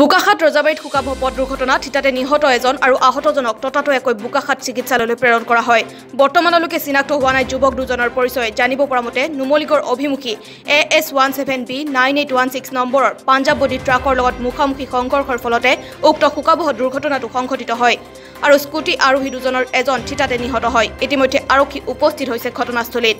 বোকাখাত ৰজাবাৰীত শোকাবহ পথ দুৰ্ঘটনাত থিতাতে নিহত এজন আৰু আহতজনক ততাতৈয়াকৈ বোকাখাত চিকিৎসালয়লৈ প্ৰেৰণ কৰা হয়। বৰ্তমানলৈকে চিনাক্ত হোৱা নাই যুৱক দুজনৰ পৰিচয়। জানিব পৰা মতে নুমলীগড় অভিমুখী A S one seven B nine eight one six নম্বৰৰ পাঞ্জাৱ বডি ট্ৰাকৰ লগত মুখামুখি সংঘৰ্ষৰ ফলতে উক্ত শোকাবহ দুৰ্ঘটনাটো সংঘটিত হয় আৰু স্কুটি আৰোহী দুজনৰ এজন থিতাতে নিহত হয়। ইতিমধ্যে আৰক্ষী উপস্থিত হৈছে ঘটনাস্থলীত।